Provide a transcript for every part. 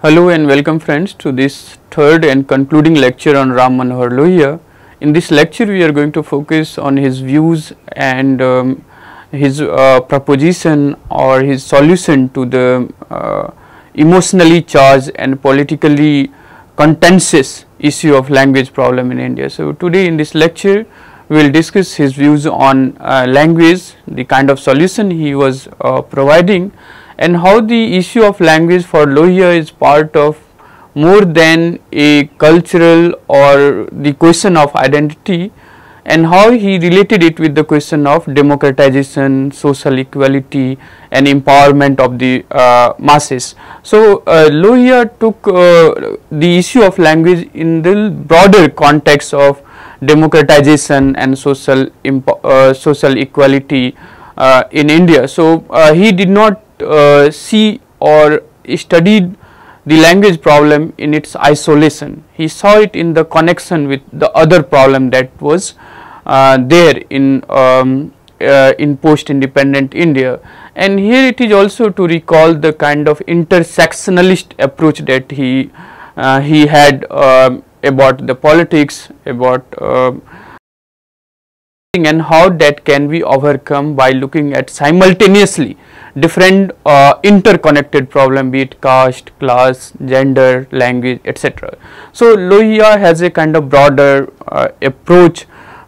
Hello and welcome friends to this third and concluding lecture on Ram Manohar Lohia. In this lecture we are going to focus on his views and um, his uh, proposition or his solution to the uh, emotionally charged and politically contentious issue of language problem in India. So today in this lecture we will discuss his views on uh, language, the kind of solution he was uh, providing and how the issue of language for Lohia is part of more than a cultural or the question of identity and how he related it with the question of democratization, social equality and empowerment of the uh, masses. So, uh, Lohia took uh, the issue of language in the broader context of democratization and social uh, social equality in India. So, uh, he did not uh, see or studied the language problem in its isolation. He saw it in the connection with the other problem that was uh, there in um, uh, in post-independent India. And here it is also to recall the kind of intersectionalist approach that he uh, he had um, about the politics, about um, and how that can be overcome by looking at simultaneously different uh, interconnected problem be it caste, class, gender, language etc. So, Lohia has a kind of broader uh, approach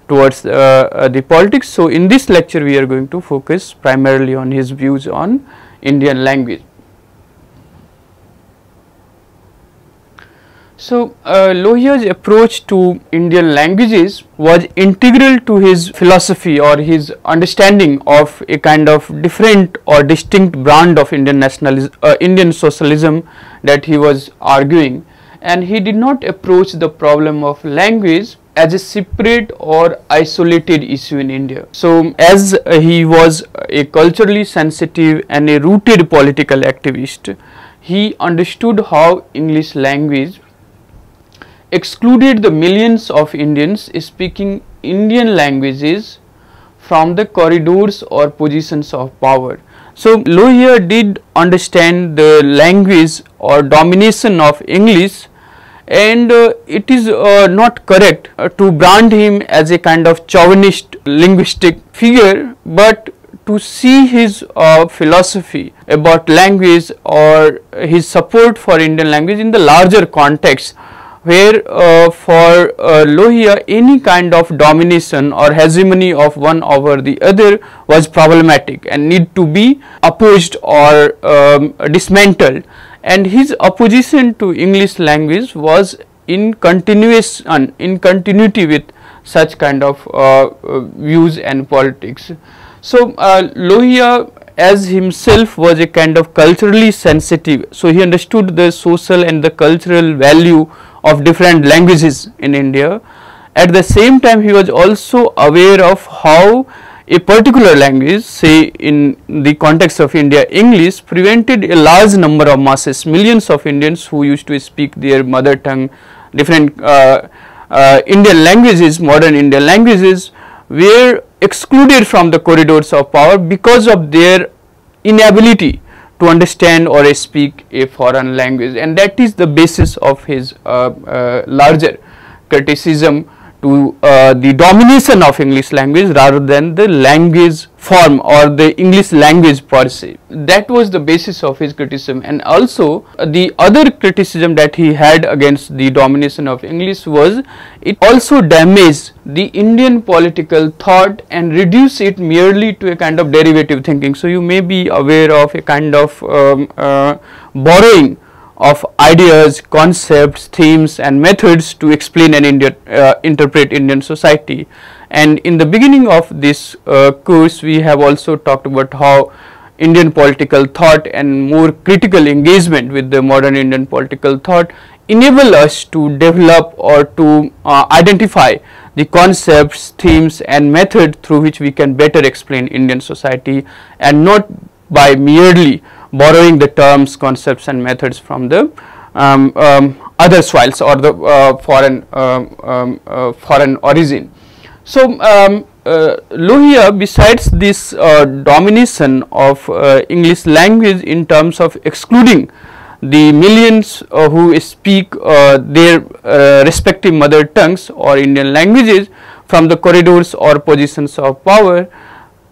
towards uh, uh, the politics. So, in this lecture we are going to focus primarily on his views on Indian language. So, uh, Lohia's approach to Indian languages was integral to his philosophy or his understanding of a kind of different or distinct brand of Indian nationalism, uh, Indian socialism that he was arguing and he did not approach the problem of language as a separate or isolated issue in India. So, as uh, he was a culturally sensitive and a rooted political activist, he understood how English language excluded the millions of Indians speaking Indian languages from the corridors or positions of power. So, Lohia did understand the language or domination of English and uh, it is uh, not correct uh, to brand him as a kind of chauvinist linguistic figure, but to see his uh, philosophy about language or his support for Indian language in the larger context where uh, for uh, Lohia any kind of domination or hegemony of one over the other was problematic and need to be opposed or um, dismantled and his opposition to English language was in continuous and in continuity with such kind of uh views and politics. So, uh, Lohia as himself was a kind of culturally sensitive. So, he understood the social and the cultural value of different languages in India. At the same time, he was also aware of how a particular language, say in the context of India, English, prevented a large number of masses, millions of Indians who used to speak their mother tongue, different uh, uh, Indian languages, modern Indian languages, were excluded from the corridors of power because of their inability to understand or speak a foreign language. And that is the basis of his uh, uh, larger criticism to uh, the domination of English language rather than the language form or the English language per se. That was the basis of his criticism and also uh, the other criticism that he had against the domination of English was it also damaged the Indian political thought and reduced it merely to a kind of derivative thinking. So, you may be aware of a kind of um, uh, borrowing of ideas, concepts, themes and methods to explain and India, uh, interpret Indian society. And in the beginning of this uh, course, we have also talked about how Indian political thought and more critical engagement with the modern Indian political thought enable us to develop or to uh, identify the concepts, themes and method through which we can better explain Indian society and not by merely borrowing the terms, concepts and methods from the um, um, other soils or the uh, foreign um, um uh, foreign origin. So, um, uh, Lohia besides this uh, domination of uh, English language in terms of excluding the millions who speak their respective mother tongues or Indian languages from the corridors or positions of power,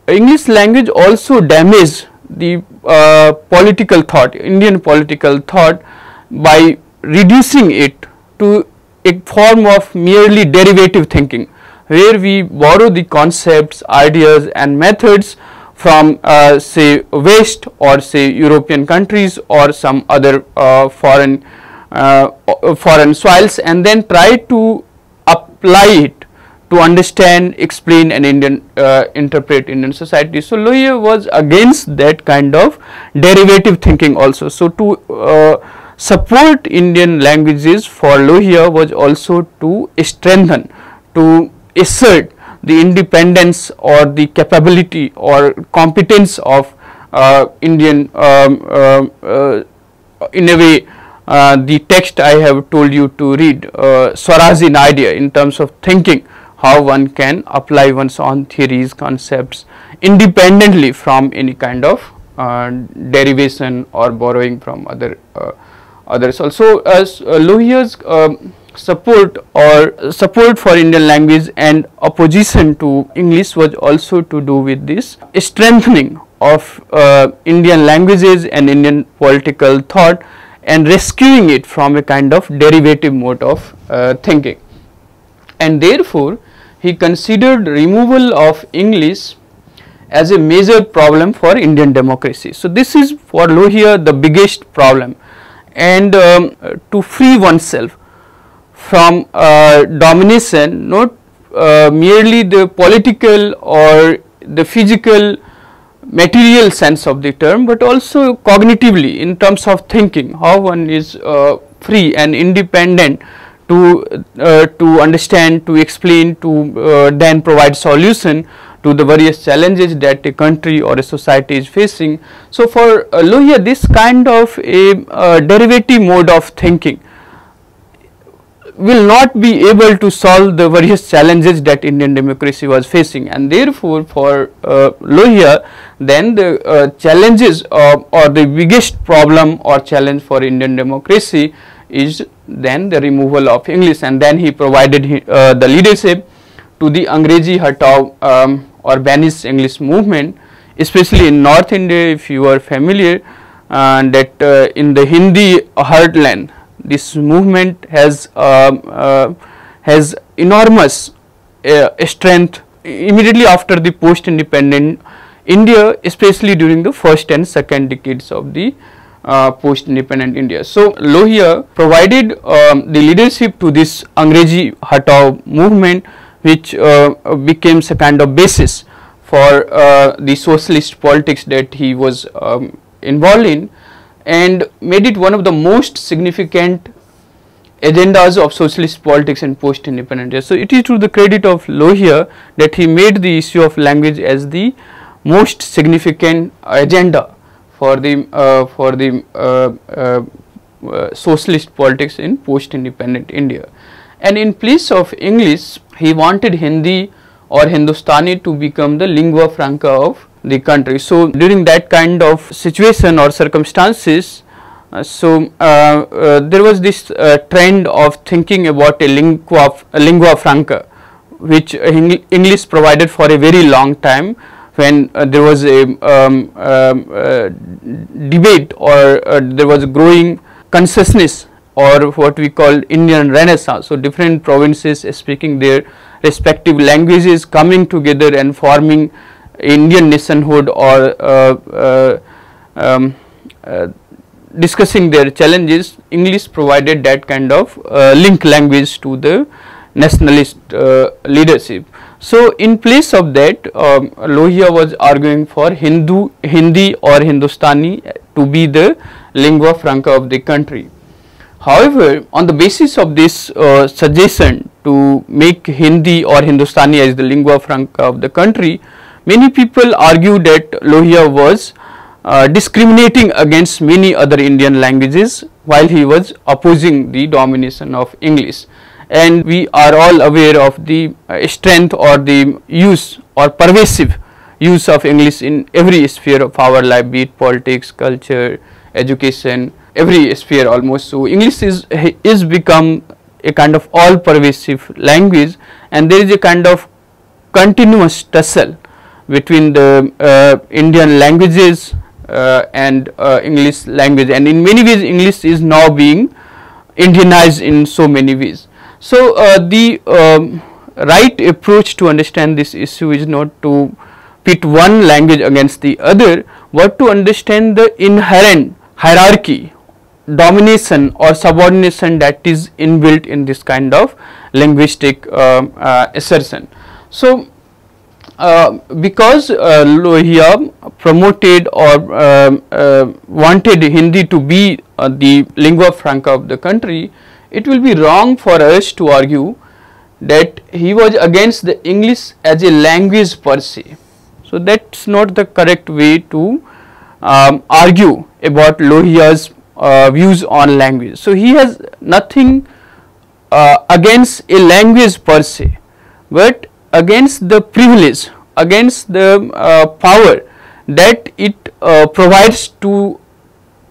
English language also damage the uh, political thought, Indian political thought by reducing it to a form of merely derivative thinking where we borrow the concepts, ideas and methods from uh, say west or say European countries or some other uh, foreign uh, foreign soils and then try to apply it to understand, explain and Indian uh, interpret Indian society. So, Lohia was against that kind of derivative thinking also. So, to uh, support Indian languages for Lohia was also to strengthen, to assert the independence or the capability or competence of uh, Indian um, um uh, in a way uh, the text I have told you to read uh, Swaraj idea in terms of thinking how one can apply one's own theories, concepts independently from any kind of uh, derivation or borrowing from other uh, others. Also, as uh, Lohia's um, support or support for Indian language and opposition to English was also to do with this strengthening of uh, Indian languages and Indian political thought and rescuing it from a kind of derivative mode of uh, thinking. And therefore, he considered removal of English as a major problem for Indian democracy. So, this is for Lohia the biggest problem and um, to free oneself from uh, domination not uh, merely the political or the physical material sense of the term, but also cognitively in terms of thinking how one is uh, free and independent to uh, to understand, to explain, to uh, then provide solution to the various challenges that a country or a society is facing. So, for uh, Lohia this kind of a uh, derivative mode of thinking will not be able to solve the various challenges that Indian democracy was facing and therefore, for uh, Lohia then the uh, challenges or the biggest problem or challenge for Indian democracy is then the removal of English and then he provided uh, the leadership to the Angrezi Hatao um, or banish English movement especially in North India if you are familiar uh, that uh, in the Hindi heartland this movement has um, uh, has enormous uh, strength immediately after the post independent India especially during the first and second decades of the uh, post-independent India. So, Lohia provided um, the leadership to this Angrezi Hatao movement which uh, became a kind of basis for uh, the socialist politics that he was um, involved in and made it one of the most significant agendas of socialist politics in post-independent India. So, it is to the credit of Lohia that he made the issue of language as the most significant agenda for the uh, for the uh, uh, socialist politics in post-independent India. And in place of English, he wanted Hindi or Hindustani to become the lingua franca of the country. So, during that kind of situation or circumstances, uh, so uh, uh, there was this trend of thinking about a lingua, a lingua franca which English provided for a very long time when uh, there was a um, um, uh, debate or uh, there was growing consciousness or what we call Indian Renaissance. So, different provinces speaking their respective languages coming together and forming Indian nationhood or uh, uh, um, uh, discussing their challenges, English provided that kind of link language to the nationalist leadership. So, in place of that um, Lohia was arguing for Hindu, Hindi or Hindustani to be the lingua franca of the country. However, on the basis of this uh, suggestion to make Hindi or Hindustani as the lingua franca of the country, many people argue that Lohia was uh, discriminating against many other Indian languages while he was opposing the domination of English and we are all aware of the uh, strength or the use or pervasive use of English in every sphere of our life be it politics, culture, education, every sphere almost. So, English is, is become a kind of all pervasive language and there is a kind of continuous tussle between the uh, Indian languages uh, and uh, English language and in many ways English is now being Indianized in so many ways. So, uh, the um, right approach to understand this issue is not to pit one language against the other, but to understand the inherent hierarchy, domination or subordination that is inbuilt in this kind of linguistic uh, uh, assertion. So, uh, because uh, Lohia promoted or uh, uh, wanted Hindi to be uh, the lingua franca of the country, it will be wrong for us to argue that he was against the English as a language per se. So, that is not the correct way to um, argue about Lohia's uh, views on language. So, he has nothing uh, against a language per se, but against the privilege, against the uh, power that it uh, provides to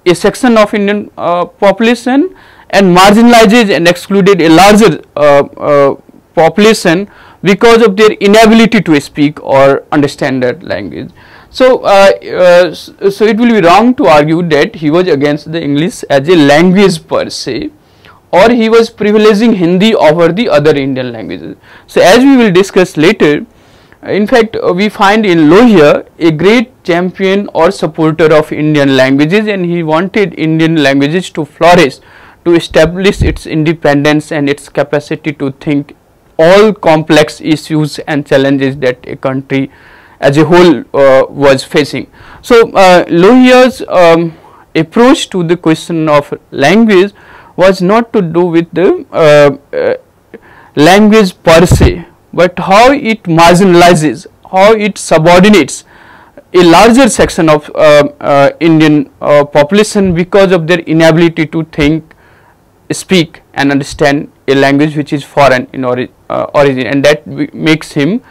a section of Indian uh, population and marginalizes and excluded a larger uh, uh, population because of their inability to speak or understand that language. So, uh, uh, so it will be wrong to argue that he was against the English as a language per se or he was privileging Hindi over the other Indian languages. So, as we will discuss later, in fact, uh, we find in Lohia a great champion or supporter of Indian languages and he wanted Indian languages to flourish to establish its independence and its capacity to think all complex issues and challenges that a country as a whole uh, was facing. So, uh, Lohia's um, approach to the question of language was not to do with the uh, uh language per se, but how it marginalizes, how it subordinates a larger section of uh, uh, Indian population because of their inability to think speak and understand a language which is foreign in ori uh, origin and that makes him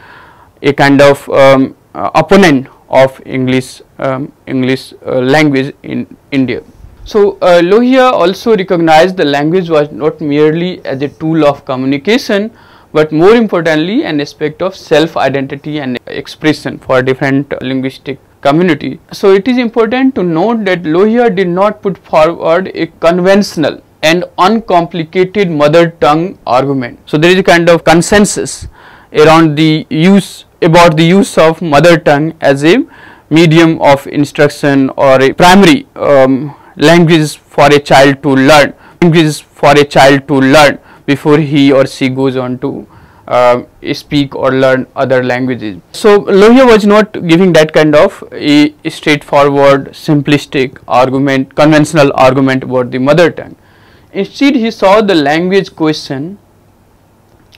a kind of um, uh, opponent of English um, English uh, language in India. So, uh, Lohia also recognized the language was not merely as a tool of communication, but more importantly an aspect of self identity and expression for different linguistic community. So, it is important to note that Lohia did not put forward a conventional and uncomplicated mother tongue argument. So, there is a kind of consensus around the use about the use of mother tongue as a medium of instruction or a primary um, language for a child to learn, language for a child to learn before he or she goes on to uh, speak or learn other languages. So, Lohia was not giving that kind of a straightforward simplistic argument, conventional argument about the mother tongue. Instead, he saw the language question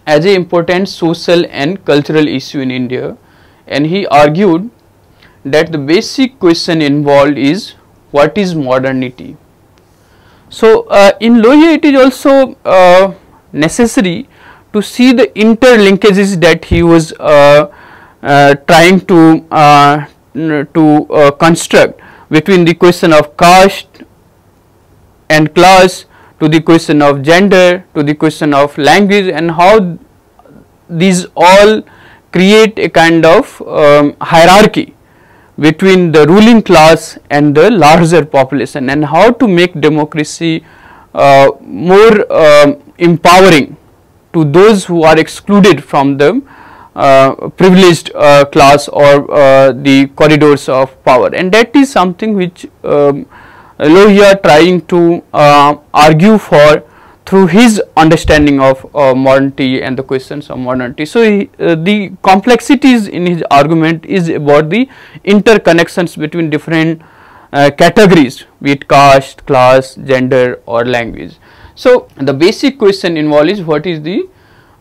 as an important social and cultural issue in India and he argued that the basic question involved is what is modernity. So, uh, in Lohia it is also uh, necessary to see the interlinkages that he was uh, uh trying to, uh, to uh, construct between the question of caste and class to the question of gender, to the question of language and how these all create a kind of um, hierarchy between the ruling class and the larger population and how to make democracy uh, more uh, empowering to those who are excluded from the uh, privileged uh, class or uh, the corridors of power. And that is something which um, Lohia trying to uh, argue for through his understanding of uh, modernity and the questions of modernity. So, he, uh, the complexities in his argument is about the interconnections between different uh, categories be it caste, class, gender or language. So, the basic question involved is what is the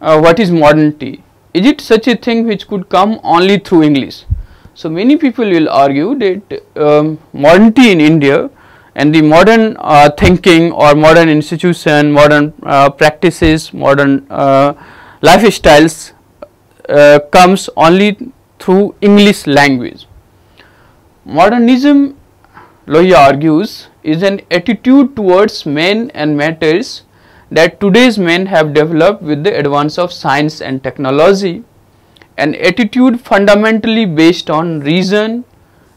uh, what is modernity? Is it such a thing which could come only through English? So, many people will argue that um, modernity in India and the modern uh, thinking or modern institution, modern uh, practices, modern uh, lifestyles uh, comes only through English language. Modernism, Lohia argues, is an attitude towards men and matters that today's men have developed with the advance of science and technology, an attitude fundamentally based on reason,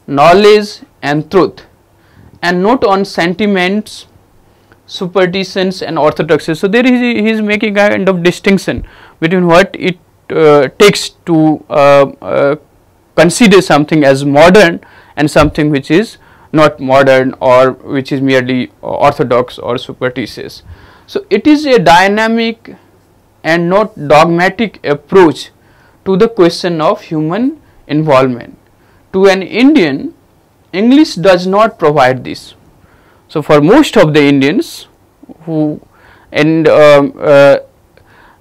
knowledge and truth and not on sentiments, superstitions and orthodoxy. So, there he is making a kind of distinction between what it uh, takes to uh, uh, consider something as modern and something which is not modern or which is merely orthodox or superstitious. So, it is a dynamic and not dogmatic approach to the question of human involvement. To an Indian, English does not provide this. So, for most of the Indians who and um, uh,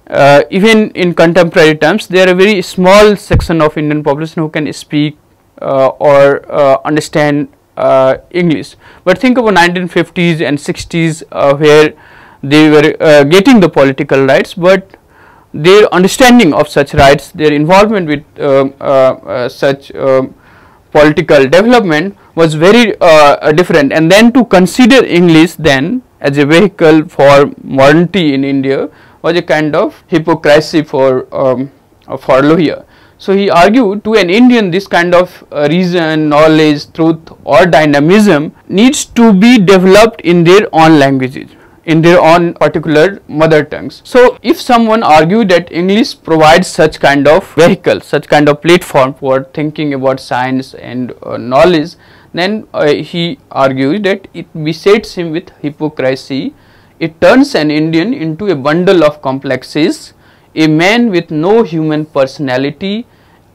uh, even in contemporary terms there are a very small section of Indian population who can speak uh, or uh, understand uh, English. But think about 1950s and 60s uh, where they were getting the political rights, but their understanding of such rights, their involvement with um, such um, political development was very uh, different and then to consider English then as a vehicle for modernity in India was a kind of hypocrisy for um, for Lohia. So, he argued to an Indian this kind of uh, reason, knowledge, truth or dynamism needs to be developed in their own languages in their own particular mother tongues. So, if someone argue that English provides such kind of vehicle, such kind of platform for thinking about science and uh, knowledge, then uh, he argues that it besets him with hypocrisy. It turns an Indian into a bundle of complexes, a man with no human personality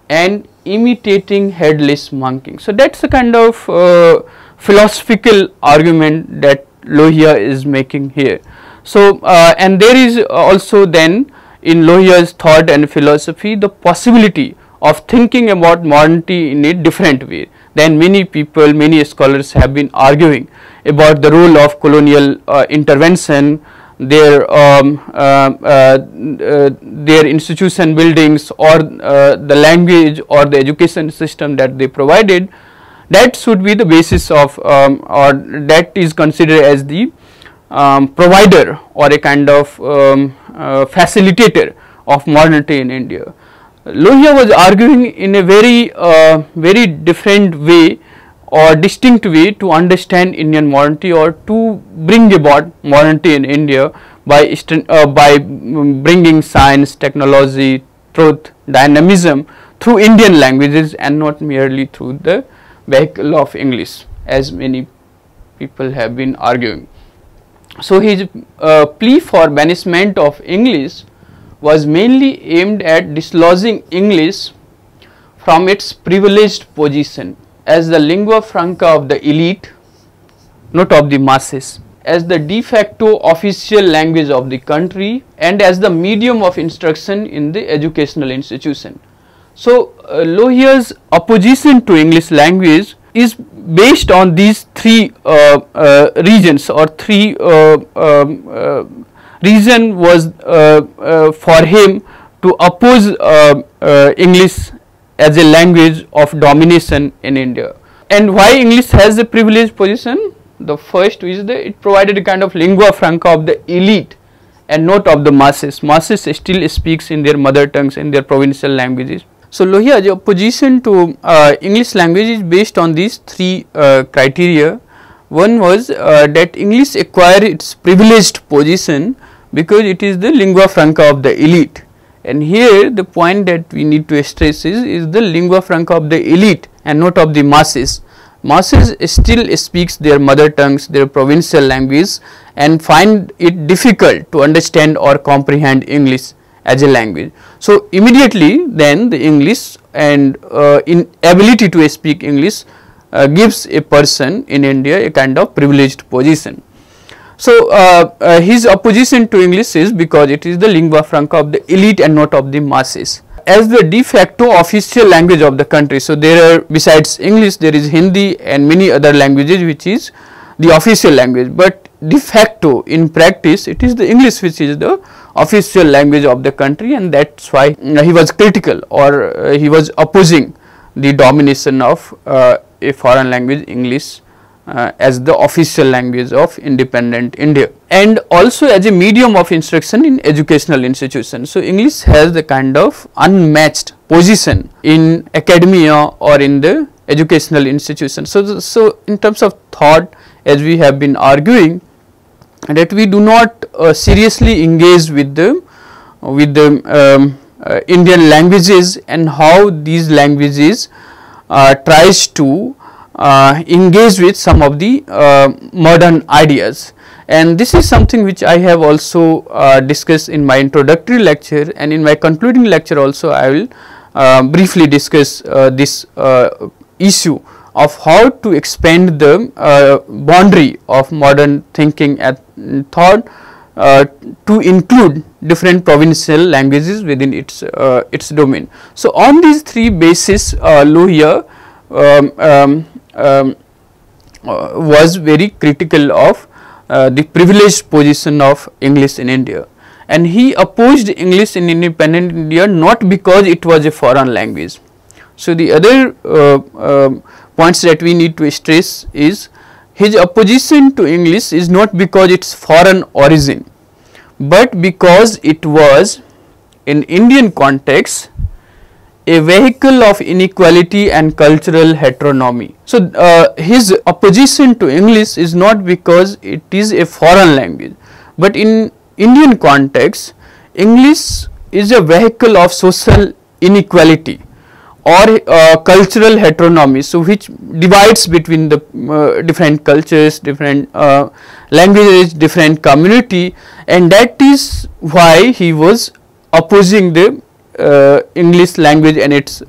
and imitating headless monkey. So, that is the kind of uh, philosophical argument that Lohia is making here. So, uh, and there is also then in Lohia's thought and philosophy the possibility of thinking about modernity in a different way than many people, many scholars have been arguing about the role of colonial uh, intervention, their um, uh, uh, uh their institution buildings or uh, the language or the education system that they provided that should be the basis of um, or that is considered as the um, provider or a kind of um, uh, facilitator of modernity in India. Lohia was arguing in a very uh, very different way or distinct way to understand Indian modernity or to bring about modernity in India by uh, by bringing science, technology, truth, dynamism through Indian languages and not merely through the vehicle of English as many people have been arguing. So, his uh, plea for banishment of English was mainly aimed at dislodging English from its privileged position as the lingua franca of the elite, not of the masses, as the de facto official language of the country and as the medium of instruction in the educational institution. So, uh, Lohia's opposition to English language is based on these three uh, uh, regions or three uh, um, uh, reason was uh, for him to oppose English as a language of domination in India. And why English has a privileged position? The first is that it provided a kind of lingua franca of the elite and not of the masses. Masses still speaks in their mother tongues in their provincial languages. So Lohia's opposition to uh, English language is based on these three uh, criteria. One was uh, that English acquire its privileged position because it is the lingua franca of the elite. And here the point that we need to stress is, is the lingua franca of the elite and not of the masses. Masses still speaks their mother tongues, their provincial language and find it difficult to understand or comprehend English as a language. So, immediately then the English and uh, in ability to speak English uh, gives a person in India a kind of privileged position. So, uh, uh his opposition to English is because it is the lingua franca of the elite and not of the masses as the de facto official language of the country. So, there are besides English there is Hindi and many other languages which is the official language, but de facto in practice it is the English which is the official language of the country and that is why uh, he was critical or uh, he was opposing the domination of uh, a foreign language English uh, as the official language of independent India and also as a medium of instruction in educational institutions. So, English has the kind of unmatched position in academia or in the educational institution. So, so in terms of thought as we have been arguing that we do not uh, seriously engage with the with the um, uh, Indian languages and how these languages uh, tries to uh, engage with some of the uh, modern ideas. And this is something which I have also uh, discussed in my introductory lecture. And in my concluding lecture also I will briefly discuss this issue of how to expand the uh, boundary of modern thinking and thought uh, to include different provincial languages within its uh, its domain. So, on these three bases uh, Lohia um, um, um, uh, was very critical of uh, the privileged position of English in India and he opposed English in independent India not because it was a foreign language. So, the other um, points that we need to stress is his opposition to English is not because its foreign origin, but because it was in Indian context a vehicle of inequality and cultural heteronomy. So, uh, his opposition to English is not because it is a foreign language, but in Indian context English is a vehicle of social inequality or uh, cultural heteronomy. So which divides between the uh, different cultures different uh, languages different community. And that is why he was opposing the uh, english language and its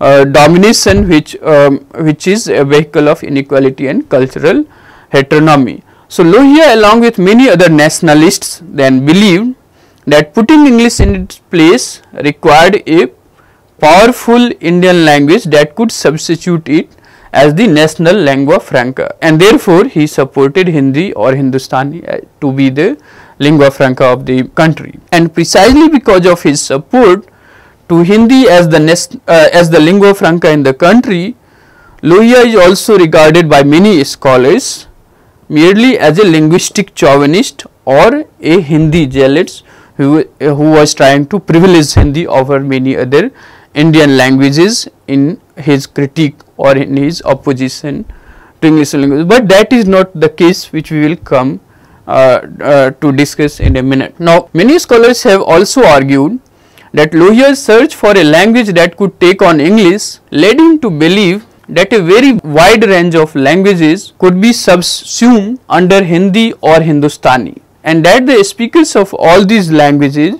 uh, domination which um, which is a vehicle of inequality and cultural heteronomy. So lohia along with many other nationalists then believed that putting english in its place required a powerful Indian language that could substitute it as the national lingua franca and therefore he supported Hindi or Hindustani uh, to be the lingua franca of the country and precisely because of his support to Hindi as the uh, as the lingua franca in the country Lohia is also regarded by many scholars merely as a linguistic chauvinist or a Hindi zealot who, uh, who was trying to privilege Hindi over many other Indian languages in his critique or in his opposition to English language, but that is not the case which we will come uh, uh, to discuss in a minute. Now, many scholars have also argued that Lohia's search for a language that could take on English led him to believe that a very wide range of languages could be subsumed under Hindi or Hindustani and that the speakers of all these languages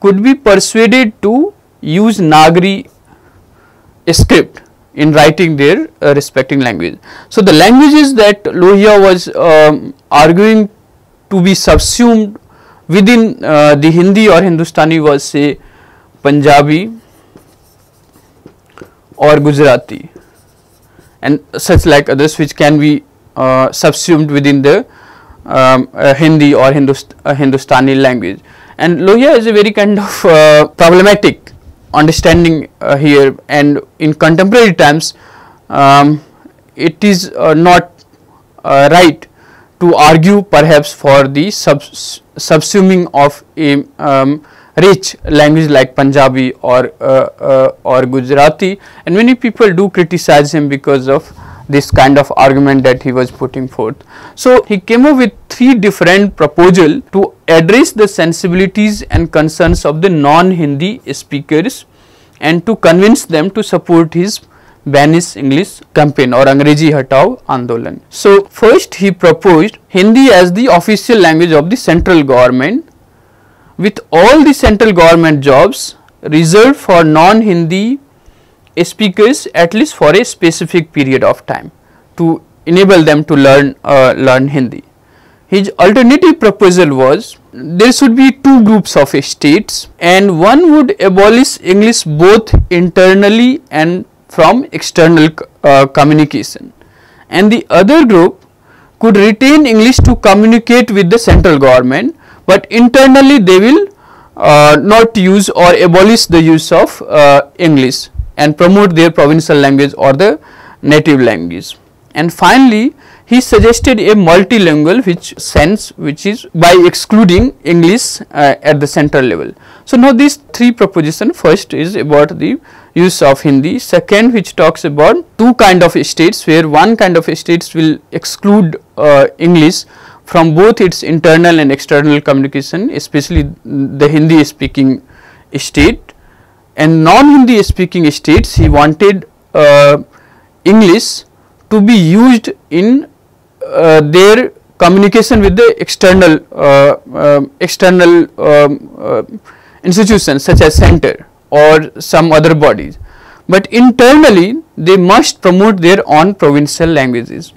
could be persuaded to use Nagari script in writing their uh, respecting language. So, the languages that Lohia was um, arguing to be subsumed within uh, the Hindi or Hindustani was say Punjabi or Gujarati and such like others which can be uh, subsumed within the um, uh, Hindi or Hindust uh, Hindustani language. And Lohia is a very kind of uh, problematic understanding uh, here. And in contemporary times um, it is uh, not uh, right to argue perhaps for the subs subsuming of a um, rich language like Punjabi or uh, uh, or Gujarati. And many people do criticize him because of this kind of argument that he was putting forth. So, he came up with three different proposal to address the sensibilities and concerns of the non-Hindi speakers and to convince them to support his Banish English campaign or Angreji Hatao Andolan. So, first he proposed Hindi as the official language of the central government with all the central government jobs reserved for non-Hindi speakers at least for a specific period of time to enable them to learn uh, learn Hindi. His alternative proposal was there should be two groups of states and one would abolish English both internally and from external uh, communication and the other group could retain English to communicate with the central government, but internally they will uh, not use or abolish the use of uh, English and promote their provincial language or the native language. And finally, he suggested a multilingual which sense which is by excluding English uh, at the central level. So, now these three proposition first is about the use of Hindi, second which talks about two kind of states where one kind of states will exclude uh, English from both its internal and external communication especially the Hindi speaking state and non-Hindi speaking states he wanted uh, English to be used in uh, their communication with the external uh, um, external um, uh, institutions such as center or some other bodies, but internally they must promote their own provincial languages.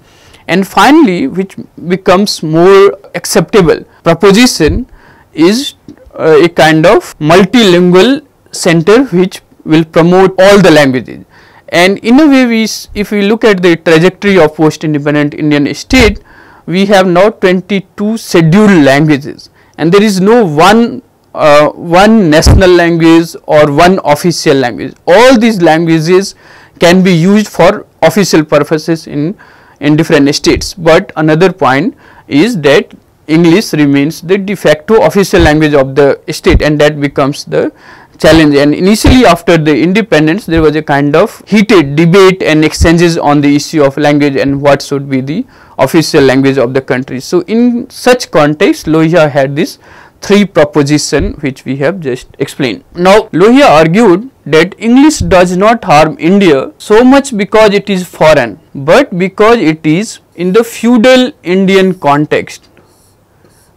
And finally, which becomes more acceptable proposition is uh, a kind of multilingual center which will promote all the languages. And in a way, we if we look at the trajectory of post-independent Indian state, we have now 22 scheduled languages, and there is no one uh, one national language or one official language. All these languages can be used for official purposes in in different states. But another point is that English remains the de facto official language of the state and that becomes the challenge and initially after the independence there was a kind of heated debate and exchanges on the issue of language and what should be the official language of the country. So, in such context Lohia had this three proposition which we have just explained. Now, Lohia argued that English does not harm India so much because it is foreign, but because it is in the feudal Indian context,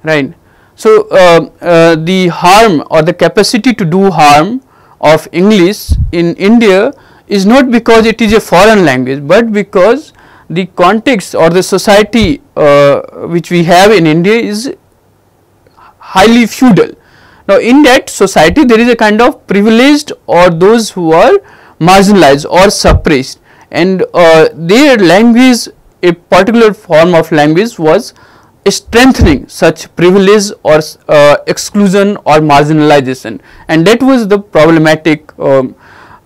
right. So, uh, uh, the harm or the capacity to do harm of English in India is not because it is a foreign language, but because the context or the society uh, which we have in India is highly feudal. Now, in that society there is a kind of privileged or those who are marginalized or suppressed and uh, their language a particular form of language was strengthening such privilege or uh, exclusion or marginalization and that was the problematic um,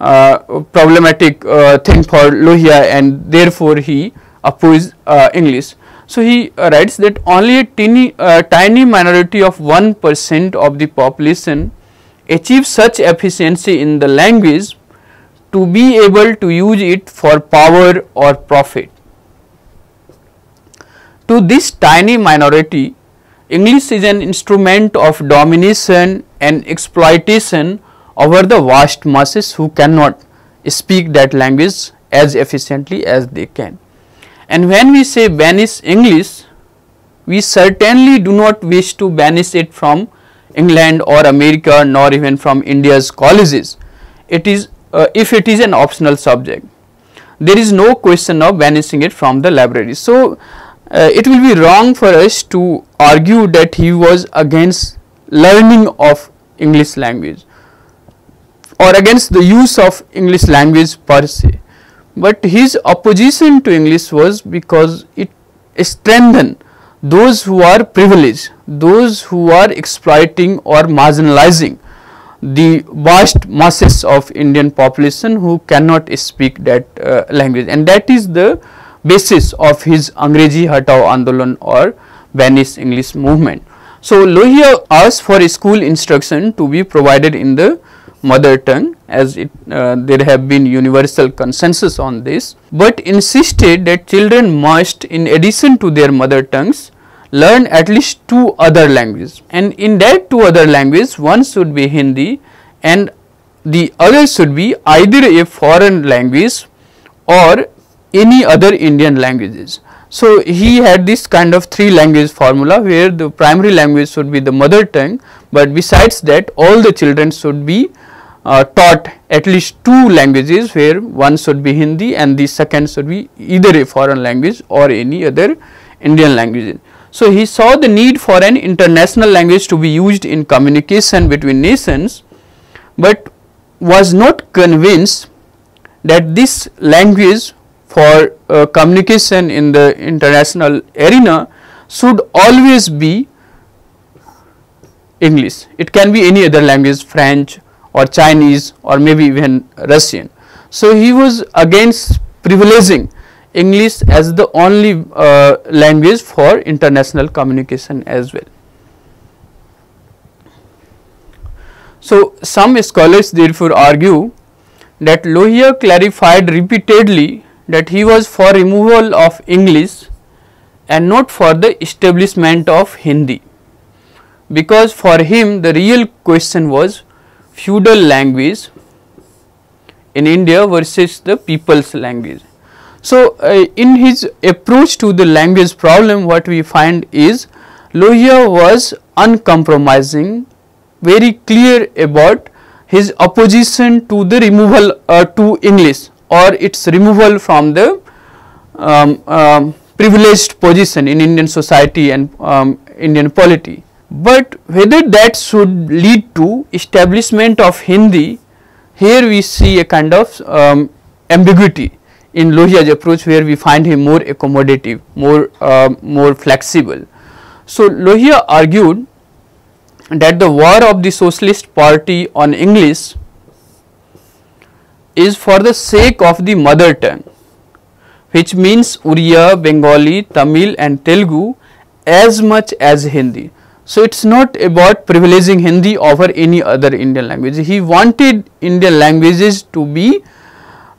uh, problematic uh, thing for Lohia and therefore he opposed uh, English. So, he writes that only a tiny, uh, tiny minority of 1 percent of the population achieves such efficiency in the language to be able to use it for power or profit. To this tiny minority, English is an instrument of domination and exploitation over the vast masses who cannot speak that language as efficiently as they can. And when we say banish English, we certainly do not wish to banish it from England or America nor even from India's colleges. It is uh, if it is an optional subject. There is no question of banishing it from the library. So, uh, it will be wrong for us to argue that he was against learning of English language or against the use of English language per se but his opposition to English was because it strengthened those who are privileged, those who are exploiting or marginalizing the vast masses of Indian population who cannot speak that uh, language and that is the basis of his Angrezi Hatao Andolan or Banish English movement. So, Lohia asked for school instruction to be provided in the mother tongue as it, uh, there have been universal consensus on this, but insisted that children must in addition to their mother tongues learn at least two other languages and in that two other languages one should be Hindi and the other should be either a foreign language or any other Indian languages. So, he had this kind of three language formula where the primary language should be the mother tongue, but besides that all the children should be uh, taught at least two languages where one should be Hindi and the second should be either a foreign language or any other Indian language. So, he saw the need for an international language to be used in communication between nations, but was not convinced that this language for uh, communication in the international arena should always be English. It can be any other language, French or Chinese or maybe even Russian. So, he was against privileging English as the only uh, language for international communication as well. So, some scholars therefore argue that Lohia clarified repeatedly that he was for removal of English and not for the establishment of Hindi because for him the real question was feudal language in India versus the people's language. So, uh, in his approach to the language problem what we find is Lohia was uncompromising, very clear about his opposition to the removal uh, to English or its removal from the um, um, privileged position in Indian society and um, Indian polity. But whether that should lead to establishment of Hindi, here we see a kind of um, ambiguity in Lohia's approach where we find him more accommodative, more, uh, more flexible. So, Lohia argued that the war of the Socialist Party on English is for the sake of the mother tongue, which means Uriya, Bengali, Tamil and Telugu as much as Hindi. So, it is not about privileging Hindi over any other Indian language. He wanted Indian languages to be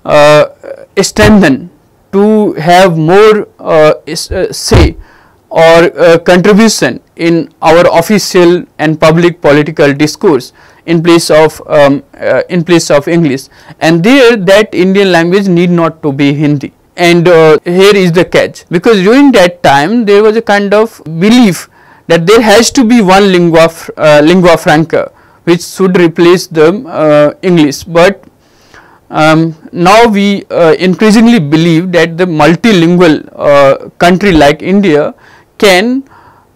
uh, strengthen to have more uh, uh, say or uh, contribution in our official and public political discourse in place of um, uh, in place of English. And there that Indian language need not to be Hindi. And uh, here is the catch. Because during that time there was a kind of belief that there has to be one lingua uh, lingua franca which should replace the English. But um, now we uh, increasingly believe that the multilingual uh, country like India can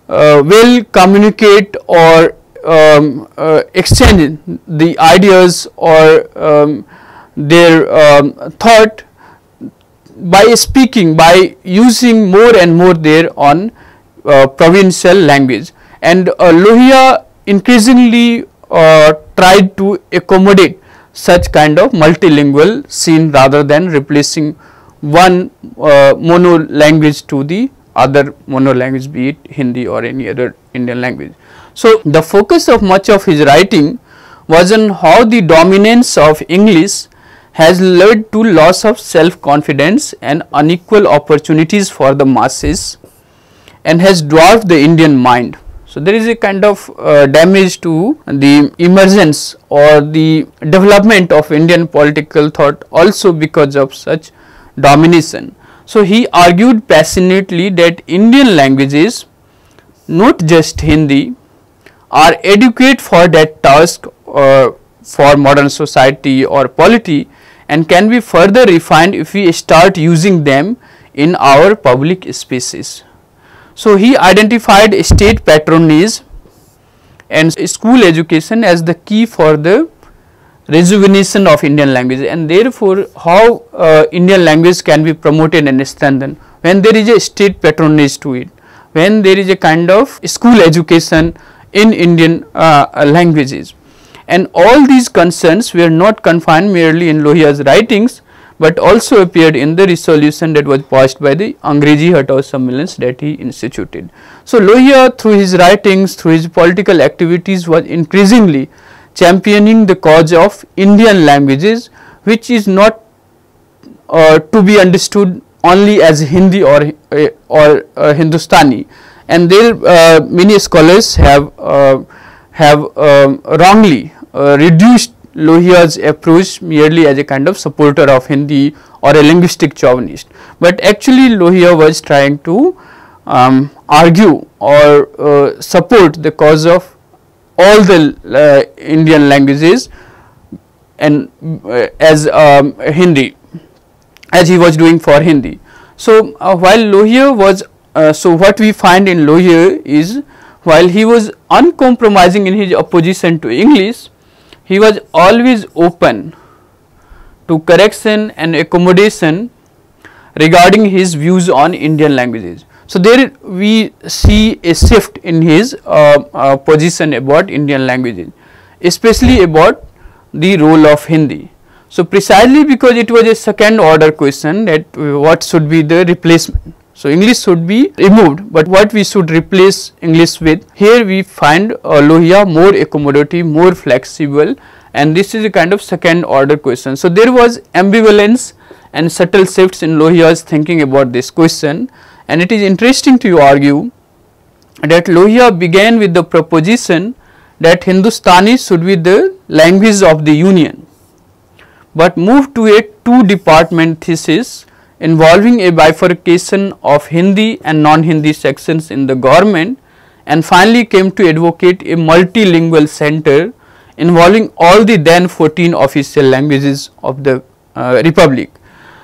uh, well communicate or um, uh, exchange the ideas or um, their um, thought by speaking by using more and more their on uh, provincial language. And uh, Lohia increasingly tried to accommodate such kind of multilingual scene rather than replacing one uh, mono language to the other mono language be it Hindi or any other Indian language. So, the focus of much of his writing was on how the dominance of English has led to loss of self confidence and unequal opportunities for the masses and has dwarfed the Indian mind. So, there is a kind of uh, damage to the emergence or the development of Indian political thought also because of such domination. So, he argued passionately that Indian languages not just Hindi are adequate for that task uh, for modern society or polity and can be further refined if we start using them in our public spaces. So, he identified state patronage and school education as the key for the rejuvenation of Indian language and therefore, how uh, Indian language can be promoted and strengthened when there is a state patronage to it, when there is a kind of school education in Indian uh, languages. And all these concerns were not confined merely in Lohia's writings, but also appeared in the resolution that was passed by the Angrezi Hatao Sammelans that he instituted. So, Lohia through his writings, through his political activities was increasingly championing the cause of Indian languages which is not uh, to be understood only as Hindi or, uh, or uh, Hindustani. And there uh, many scholars have uh, have um, wrongly uh, reduced Lohia's approach merely as a kind of supporter of Hindi or a linguistic chauvinist, but actually Lohia was trying to um, argue or support the cause of all the uh, Indian languages and uh, as um, Hindi as he was doing for Hindi. So, uh, while Lohia was uh, so what we find in Lohia is while he was uncompromising in his opposition to English, he was always open to correction and accommodation regarding his views on Indian languages. So, there we see a shift in his uh, uh, position about Indian languages, especially about the role of Hindi. So, precisely because it was a second order question that uh, what should be the replacement. So, English should be removed, but what we should replace English with? Here we find uh, Lohia more accommodative, more flexible and this is a kind of second order question. So, there was ambivalence and subtle shifts in Lohia's thinking about this question and it is interesting to argue that Lohia began with the proposition that Hindustani should be the language of the union, but moved to a two department thesis involving a bifurcation of Hindi and non-Hindi sections in the government and finally came to advocate a multilingual center involving all the then 14 official languages of the uh, republic.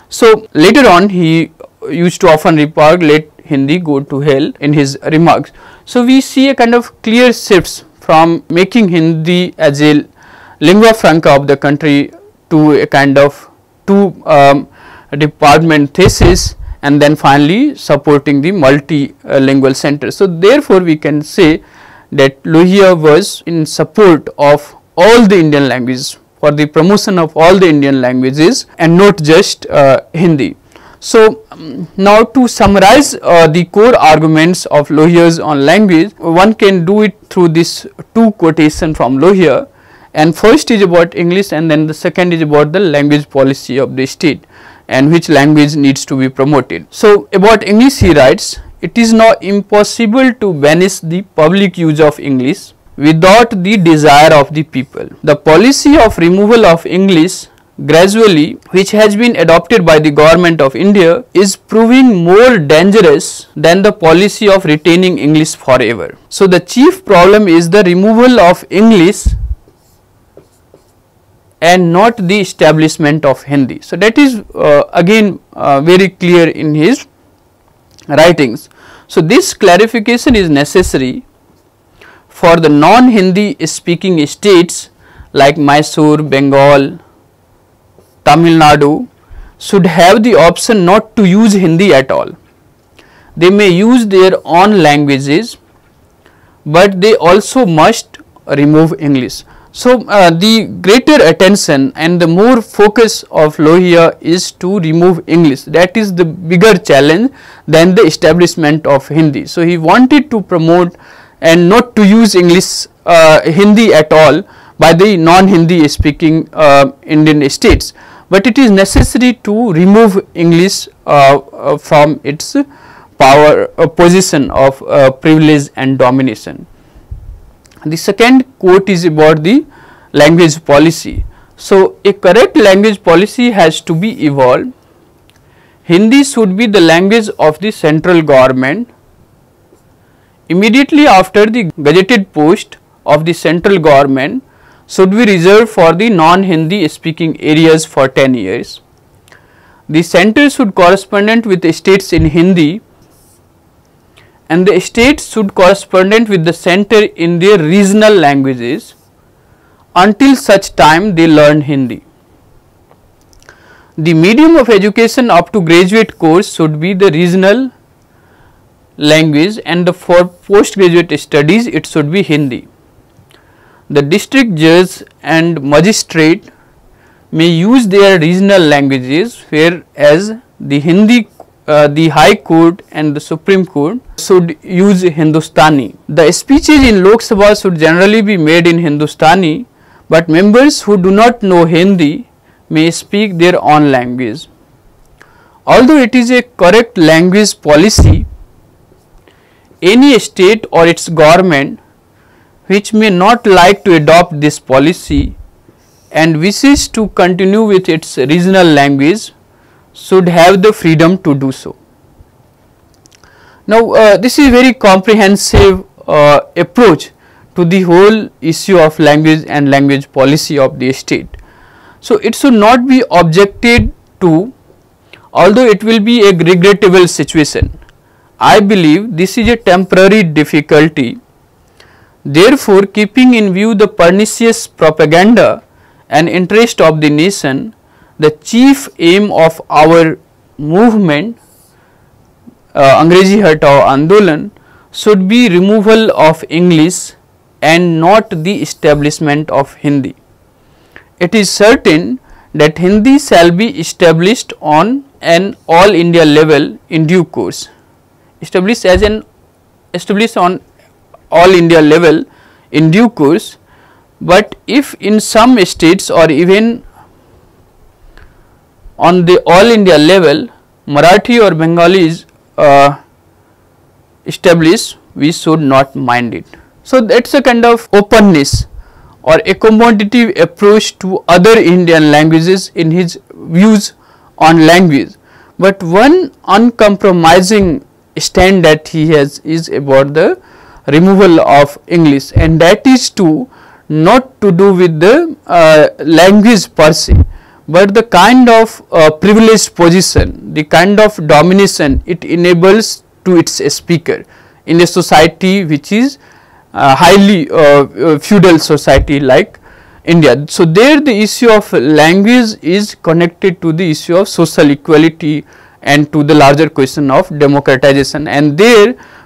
So, later on he used to often remark let Hindi go to hell in his remarks. So, we see a kind of clear shifts from making Hindi as a lingua franca of the country to a kind of two um, department thesis and then finally supporting the multilingual center. So, therefore, we can say that Lohia was in support of all the Indian languages for the promotion of all the Indian languages and not just uh, Hindi. So, um, now to summarize uh, the core arguments of Lohia's on language, one can do it through this two quotation from Lohia and first is about English and then the second is about the language policy of the state and which language needs to be promoted. So, about English he writes, it is now impossible to banish the public use of English without the desire of the people. The policy of removal of English gradually which has been adopted by the government of India is proving more dangerous than the policy of retaining English forever. So, the chief problem is the removal of English and not the establishment of Hindi. So, that is uh, again uh, very clear in his writings. So, this clarification is necessary for the non-Hindi speaking states like Mysore, Bengal, Tamil Nadu should have the option not to use Hindi at all. They may use their own languages, but they also must remove English. So, uh, the greater attention and the more focus of Lohia is to remove English that is the bigger challenge than the establishment of Hindi. So, he wanted to promote and not to use English uh, Hindi at all by the non-Hindi speaking uh, Indian states but it is necessary to remove English uh, uh, from its power uh, position of uh, privilege and domination. The second quote is about the language policy. So, a correct language policy has to be evolved. Hindi should be the language of the central government. Immediately after the gazetted post of the central government, should be reserved for the non-Hindi speaking areas for 10 years. The center should correspondent with the states in Hindi and the states should correspondent with the center in their regional languages until such time they learn Hindi. The medium of education up to graduate course should be the regional language and the for postgraduate studies it should be Hindi the district judge and magistrate may use their regional languages whereas the Hindi uh, the High Court and the Supreme Court should use Hindustani. The speeches in Lok Sabha should generally be made in Hindustani, but members who do not know Hindi may speak their own language. Although it is a correct language policy, any state or its government which may not like to adopt this policy and wishes to continue with its regional language should have the freedom to do so. Now, uh, this is very comprehensive uh, approach to the whole issue of language and language policy of the state. So, it should not be objected to although it will be a regrettable situation. I believe this is a temporary difficulty. Therefore, keeping in view the pernicious propaganda and interest of the nation, the chief aim of our movement uh, Angrezi Hatao Andolan should be removal of English and not the establishment of Hindi. It is certain that Hindi shall be established on an all India level in due course. Established as an established on all India level in due course, but if in some states or even on the all India level Marathi or Bengali is uh, established, we should not mind it. So, that is a kind of openness or accommodative approach to other Indian languages in his views on language, but one uncompromising stand that he has is about the removal of English and that is to not to do with the uh, language per se, but the kind of uh, privileged position, the kind of domination it enables to its speaker in a society which is uh, highly uh, uh, feudal society like India. So, there the issue of language is connected to the issue of social equality and to the larger question of democratization and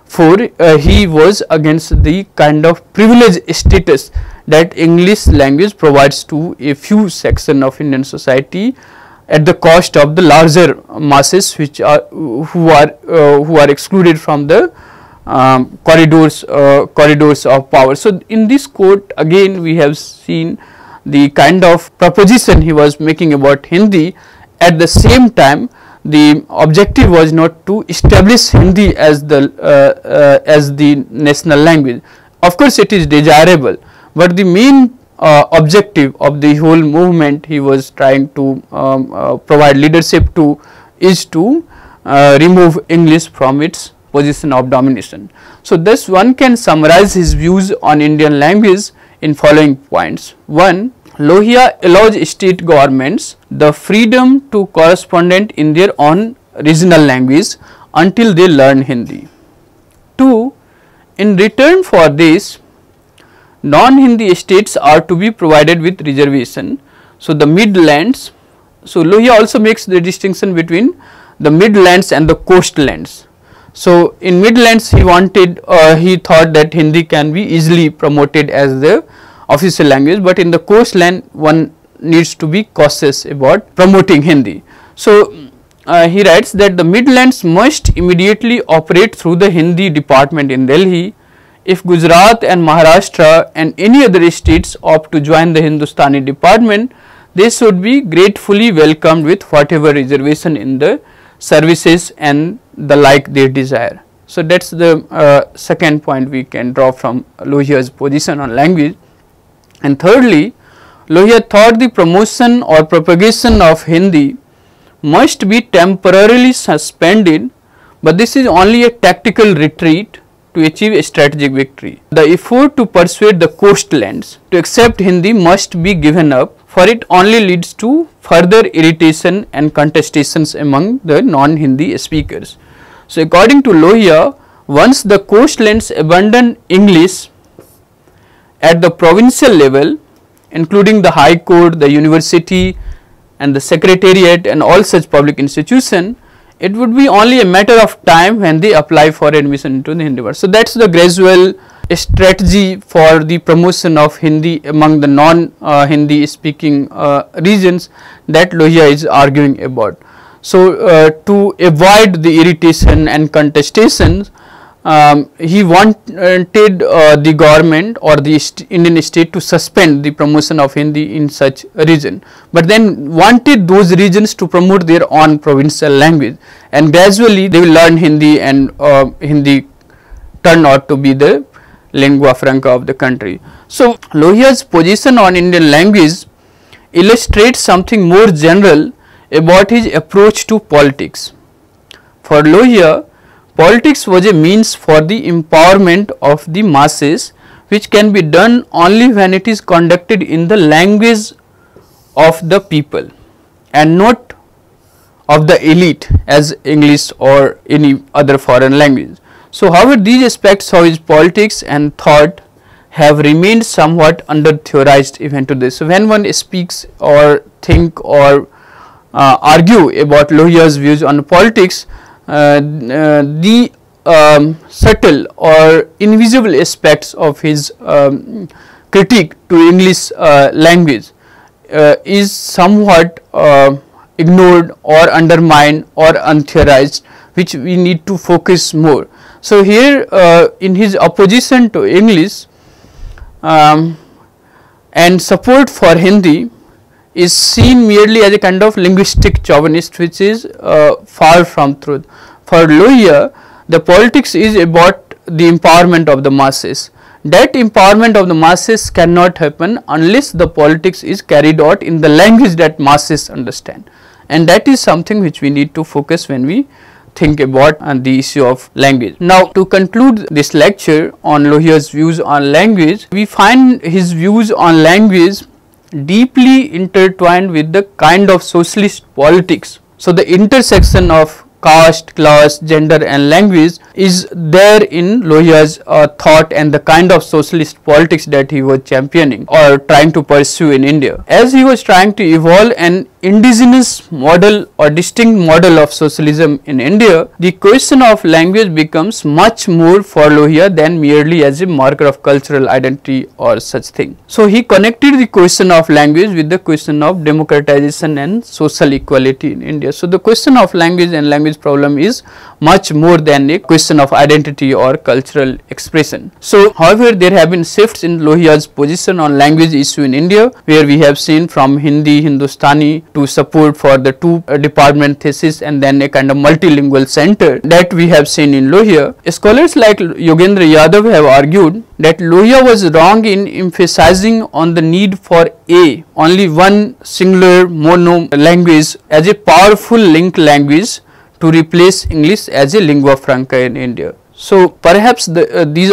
therefore, uh, he was against the kind of privileged status that English language provides to a few section of Indian society at the cost of the larger masses which are who are uh, who are excluded from the um, corridors uh, corridors of power. So, in this quote again we have seen the kind of proposition he was making about Hindi at the same time the objective was not to establish Hindi as the uh, uh, as the national language. Of course, it is desirable, but the main uh, objective of the whole movement he was trying to um, uh, provide leadership to is to remove English from its position of domination. So, thus one can summarize his views on Indian language in following points. One, Lohia allows state governments the freedom to correspondent in their own regional language until they learn Hindi. 2. In return for this, non-Hindi states are to be provided with reservation. So, the midlands, so Lohia also makes the distinction between the midlands and the coastlands. So, in midlands he wanted, uh, he thought that Hindi can be easily promoted as the official language, but in the coastland one needs to be cautious about promoting Hindi. So, uh, he writes that the midlands must immediately operate through the Hindi department in Delhi if Gujarat and Maharashtra and any other states opt to join the Hindustani department, they should be gratefully welcomed with whatever reservation in the services and the like they desire. So, that is the uh, second point we can draw from Lohia's position on language. And thirdly, Lohia thought the promotion or propagation of Hindi must be temporarily suspended, but this is only a tactical retreat to achieve a strategic victory. The effort to persuade the coastlands to accept Hindi must be given up for it only leads to further irritation and contestations among the non-Hindi speakers. So, according to Lohia, once the coastlands abandon English at the provincial level including the High Court, the university and the secretariat and all such public institution, it would be only a matter of time when they apply for admission into the Hindi world. So, that is the gradual strategy for the promotion of Hindi among the non uh, speaking uh, regions that Lohia is arguing about. So, uh, to avoid the irritation and contestations um, he wanted uh, the government or the st Indian state to suspend the promotion of Hindi in such region, but then wanted those regions to promote their own provincial language and gradually they will learn Hindi and uh, Hindi turn out to be the lingua franca of the country. So, Lohia's position on Indian language illustrates something more general about his approach to politics. For Lohia, Politics was a means for the empowerment of the masses which can be done only when it is conducted in the language of the people and not of the elite as English or any other foreign language. So, however, these aspects of his politics and thought have remained somewhat under theorized even to this. So, when one speaks or think or uh, argue about Lohia's views on politics, the um, subtle or invisible aspects of his um, critique to English uh, language is somewhat ignored or undermined or untheorized which we need to focus more. So, here uh, in his opposition to English um, and support for Hindi is seen merely as a kind of linguistic chauvinist which is uh, far from truth. For Lohia, the politics is about the empowerment of the masses. That empowerment of the masses cannot happen unless the politics is carried out in the language that masses understand and that is something which we need to focus when we think about uh, the issue of language. Now, to conclude this lecture on Lohia's views on language, we find his views on language deeply intertwined with the kind of socialist politics. So, the intersection of caste, class, gender and language is there in Lohia's uh, thought and the kind of socialist politics that he was championing or trying to pursue in India. As he was trying to evolve an indigenous model or distinct model of socialism in India, the question of language becomes much more for Lohia than merely as a marker of cultural identity or such thing. So, he connected the question of language with the question of democratization and social equality in India. So, the question of language and language problem is much more than a question of identity or cultural expression. So, however, there have been shifts in Lohia's position on language issue in India, where we have seen from Hindi, Hindustani to support for the two department thesis and then a kind of multilingual center that we have seen in Lohia. Scholars like Yogendra Yadav have argued that Lohia was wrong in emphasizing on the need for a only one singular mono language as a powerful link language to replace English as a lingua franca in India. So, perhaps the, uh, these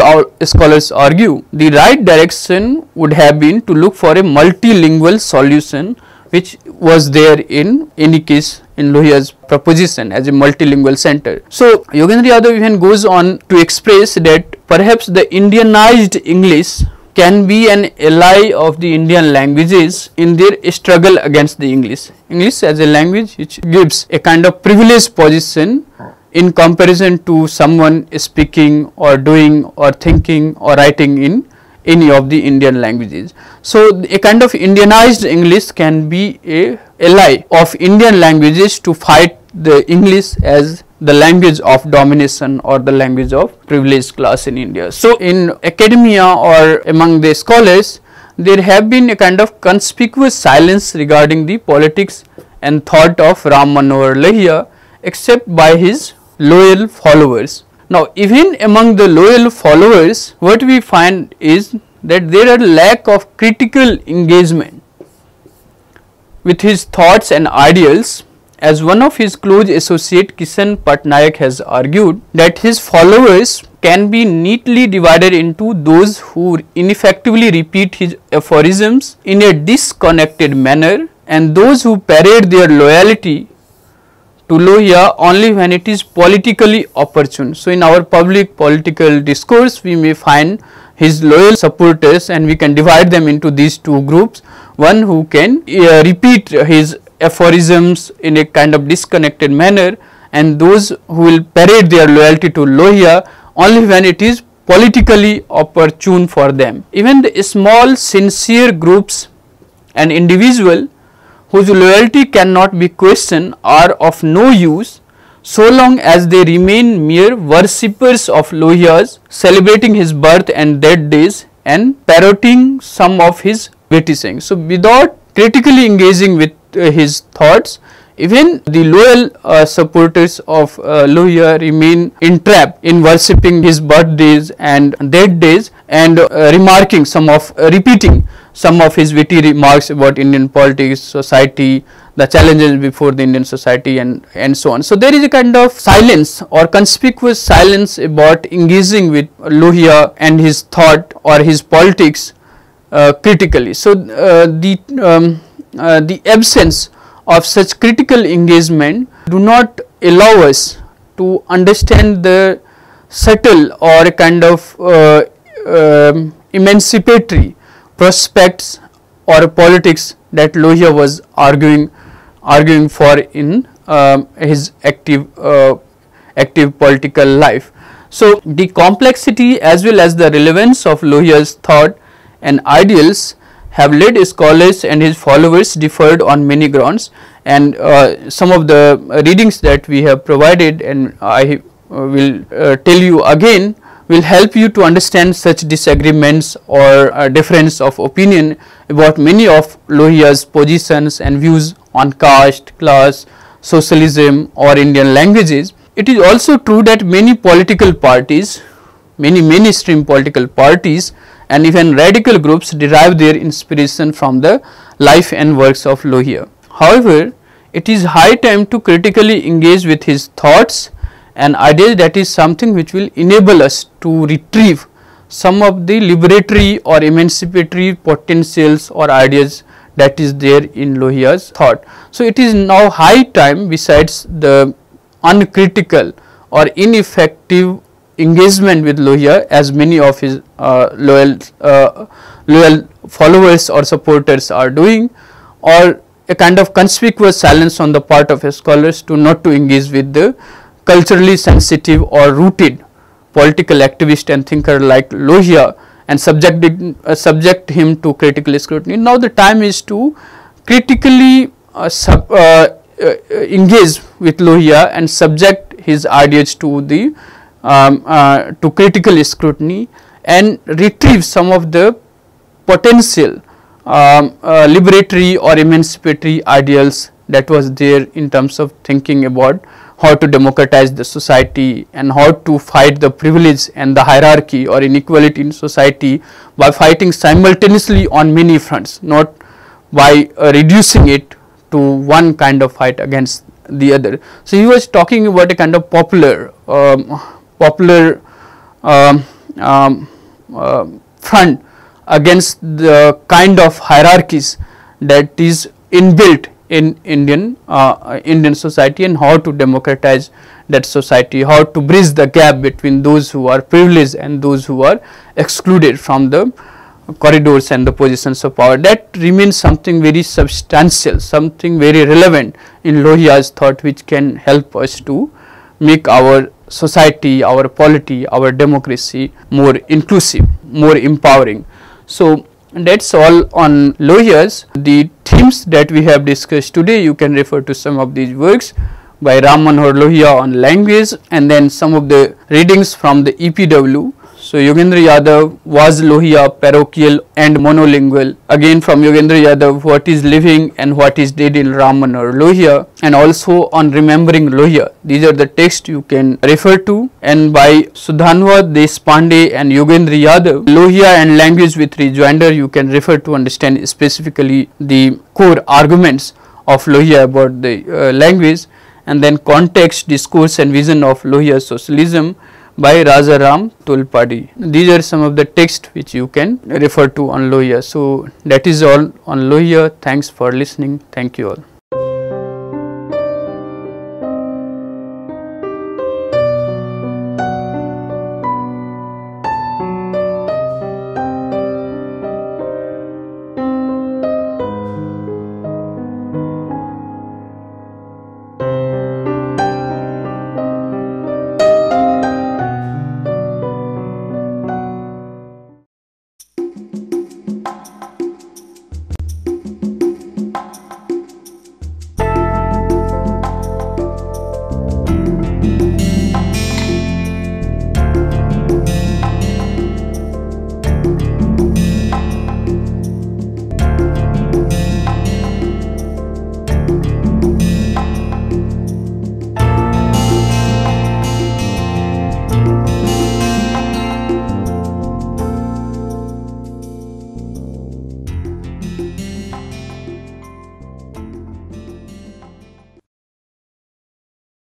scholars argue the right direction would have been to look for a multilingual solution which was there in any case in Lohia's proposition as a multilingual center. So, Yogendra Yadav even goes on to express that perhaps the Indianized English can be an ally of the Indian languages in their struggle against the English. English as a language which gives a kind of privileged position in comparison to someone speaking or doing or thinking or writing in any of the Indian languages. So, a kind of Indianized English can be a ally of Indian languages to fight the English as the language of domination or the language of privileged class in India. So, in academia or among the scholars, there have been a kind of conspicuous silence regarding the politics and thought of Ram Manohar Lohia except by his loyal followers. Now, even among the loyal followers, what we find is that there are lack of critical engagement with his thoughts and ideals as one of his close associate Kishan Patnaik has argued that his followers can be neatly divided into those who ineffectively repeat his aphorisms in a disconnected manner and those who parade their loyalty to Lohia only when it is politically opportune. So, in our public political discourse we may find his loyal supporters and we can divide them into these two groups. One who can uh, repeat his aphorisms in a kind of disconnected manner and those who will parade their loyalty to Lohia only when it is politically opportune for them. Even the small sincere groups and individual whose loyalty cannot be questioned are of no use so long as they remain mere worshippers of Lohias, celebrating his birth and dead days and parroting some of his witty. So, without critically engaging with his thoughts, even the loyal uh, supporters of uh, Lohia remain entrapped in worshipping his birthdays and dead days and uh, remarking some of uh, repeating some of his witty remarks about Indian politics, society, the challenges before the Indian society and, and so on. So, there is a kind of silence or conspicuous silence about engaging with Lohia and his thought or his politics uh, critically. So, uh, the, um, uh, the absence of such critical engagement do not allow us to understand the subtle or kind of uh, um, emancipatory prospects or politics that Lohia was arguing arguing for in um, his active uh, active political life. So, the complexity as well as the relevance of Lohia's thought and ideals have led scholars and his followers differed on many grounds and uh, some of the readings that we have provided and I uh, will uh, tell you again will help you to understand such disagreements or uh, difference of opinion about many of Lohia's positions and views on caste, class, socialism or Indian languages. It is also true that many political parties, many mainstream political parties and even radical groups derive their inspiration from the life and works of Lohia. However, it is high time to critically engage with his thoughts and ideas that is something which will enable us to retrieve some of the liberatory or emancipatory potentials or ideas that is there in Lohia's thought. So, it is now high time besides the uncritical or ineffective engagement with Lohia as many of his uh, loyal, uh, loyal followers or supporters are doing or a kind of conspicuous silence on the part of scholars to not to engage with the culturally sensitive or rooted political activist and thinker like Lohia and subject, uh, subject him to critical scrutiny. Now, the time is to critically uh, sub, uh, uh engage with Lohia and subject his ideas to the um, uh, to critical scrutiny and retrieve some of the potential um, uh, liberatory or emancipatory ideals that was there in terms of thinking about how to democratize the society and how to fight the privilege and the hierarchy or inequality in society by fighting simultaneously on many fronts, not by uh, reducing it to one kind of fight against the other. So, he was talking about a kind of popular, um, popular um, um, uh, front against the kind of hierarchies that is inbuilt in Indian uh, Indian society and how to democratize that society, how to bridge the gap between those who are privileged and those who are excluded from the corridors and the positions of power. That remains something very substantial, something very relevant in Lohia's thought which can help us to make our society, our polity, our democracy more inclusive, more empowering. So, that is all on Lohia's. The themes that we have discussed today, you can refer to some of these works by Ram Manohar Lohia on language and then some of the readings from the EPW so, Yogendra Yadav was Lohia parochial and monolingual. Again from Yogendra Yadav what is living and what is dead in Ram Manohar Lohia and also on remembering Lohia. These are the texts you can refer to and by Sudhanva Deshpande and Yogendra Yadav, Lohia and language with rejoinder you can refer to understand specifically the core arguments of Lohia about the uh, language and then context, discourse and vision of Lohia socialism by Rajaram Tulpadi. These are some of the text which you can refer to on Lohia. So, that is all on Lohia. Thanks for listening. Thank you all.